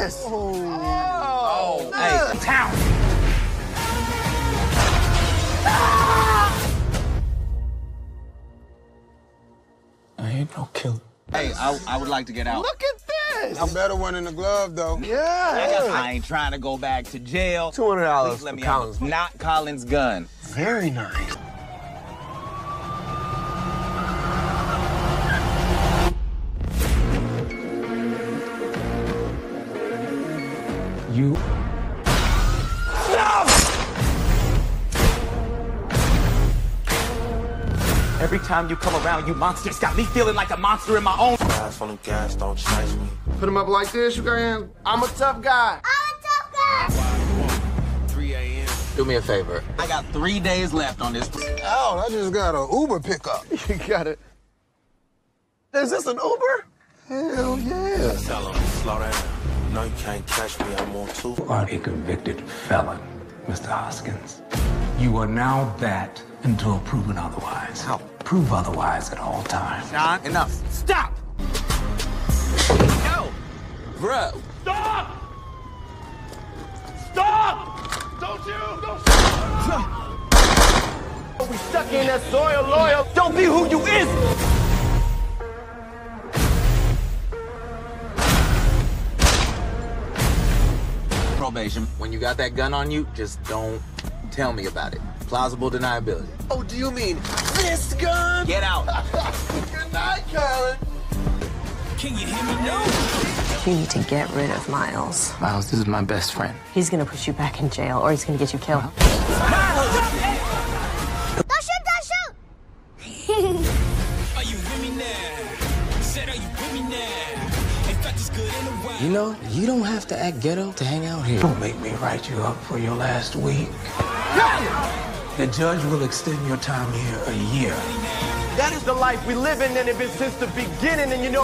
this? Oh. oh, hey, town. I ain't no killer. Hey, I, I would like to get out. Look at this. I'm better one in the glove, though. Yeah. I ain't trying to go back to jail. Two hundred dollars Please let me Collins. out. Not Collins' gun. Very nice. You Every time you come around, you monsters got me feeling like a monster in my own. Gas on the gas, don't chase me. Put him up like this, you got I'm a tough guy. 3 a.m. Do me a favor. I got three days left on this. Oh, I just got an Uber pickup. You got it. Is this an Uber? Hell yeah. Tell 'em, slow down. No, you can't catch me. I'm on two. You are a convicted felon, Mr. Hoskins. You are now that until proven otherwise. How? Prove otherwise at all times. John, enough. Stop! No! Bro. Stop! Stop! Don't you? Don't We stuck in that soil, loyal. Don't be who you When you got that gun on you, just don't tell me about it. Plausible deniability. Oh, do you mean this gun? Get out. Good night, Collin. Can you hear me now? You need to get rid of Miles. Miles, this is my best friend. He's gonna put you back in jail or he's gonna get you killed. You know, you don't have to act ghetto to hang out here. Don't make me write you up for your last week. The judge will extend your time here a year. That is the life we live in, and it's been since the beginning, and you know.